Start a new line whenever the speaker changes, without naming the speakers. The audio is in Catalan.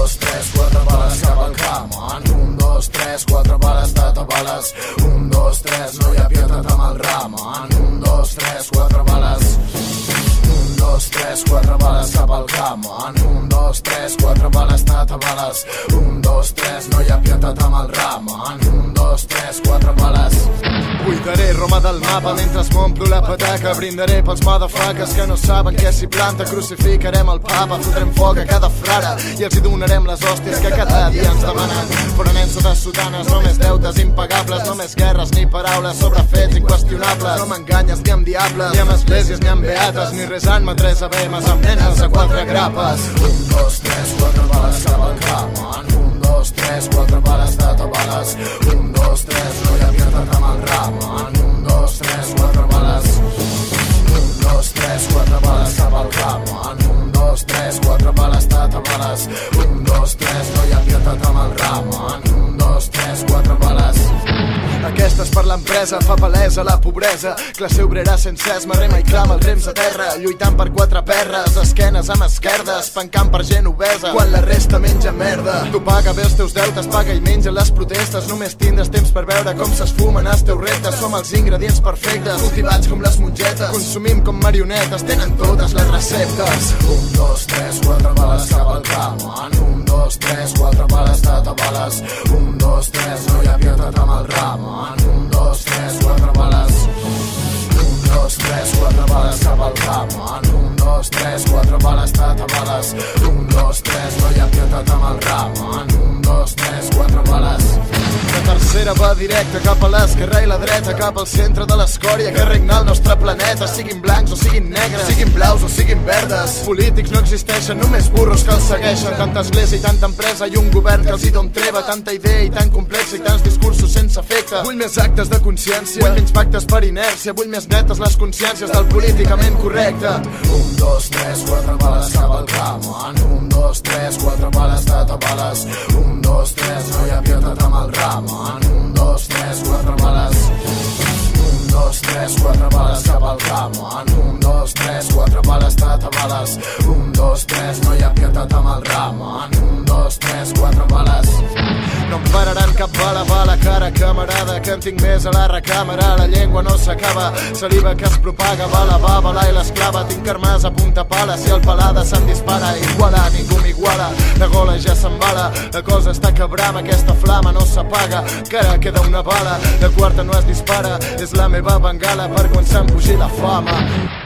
dos, tres, quatre bales cap al camp. Un, dos, tres, quatre bales, tata bales. Un, dos, tres, no hi ha pietat amb el ram. Un, dos, tres, quatre bales. Un, dos, tres, quatre bales cap al camp. Un, dos, tres, quatre bales, tata bales. Un, dos, tres, no hi ha pietat amb el ram. Un, dos, tres, quatre bales.
Buidaré Roma del mapa mentre m'omplo la pataca. Brindaré pels motherfuckers que no saben què s'hi planta. Crucificarem el papa, fotrem foc a cada frare I els hi donarem les hòsties que cada dia ens demanen. Però nens sota sotanes, només deutes impagables Només guerres ni paraules sobre fets inqüestionables. No m'enganyes ni amb diables, ni amb esglésies ni amb beates Ni resant-me tres abemes amb nenes a quatre grapes.
Un, dos, tres, quatre bales cap al camp. En un, dos, tres, quatre bales, tata bales. Un, dos, tres, no hi ha pietat amb el ram. En un, dos, tres, quatre bales. Un, dos, tres, quatre bales cap al camp. En un, dos, tres, quatre bales, tata bales. Un, dos, tres, no hi ha pietat amb el ram. En
És per l'empresa, fa palesa la pobresa. Classe obrera sense esma, rema i clama els rems a terra. Lluitant per quatre perres, esquenes amb esquerdes, pencant per gent obesa. Quan la resta menja merda. Tu paga bé els teus deutes, paga i menja les protestes. Només tindràs temps per veure com s'esfumen els teus reptes. Som els ingredients perfectes, cultivats com les mongetes. Consumim com marionetes, tenen totes les receptes.
Un, dos, tres, quatre bales,
directe cap a l'esquerra i la dreta, cap al centre de l'escòria que regna el nostre planeta, siguin blancs o siguin negres, siguin blaus o siguin verdes. Polítics no existeixen, només burros que els segueixen. Tanta església i tanta empresa i un govern que els hi don treva, tanta idea i tan complexa i tants discursos sense efecte. Vull més actes de consciència, vull menys pactes per inèrcia, vull més netes les consciències del políticament correcte.
Un, dos, tres, quatre bales cap al camp. Un, dos, tres, quatre bales, tata bales. Un, dos, tres, no hi ha pietat amb el ram. Un, dos, tres, quatre bales. Un, dos, tres, quatre bales cap al camp. En un, dos, tres, quatre bales, tata bales. Un, dos, tres, no hi ha pietat amb el ram. En un, dos, tres, quatre bales.
No em pararan cap bala, bala, cara, camarada, que en tinc més a la recàmera, la llengua no s'acaba, saliva que es propaga, bala, va, bala i l'esclava, tinc armes a punta pala, si el palada se'm dispara, iguala, ningú m'iguala, s'embala, la cosa està que brama, aquesta flama no s'apaga, que queda una bala, la quarta no es dispara, és la meva bengala per quan s'embogir la fama.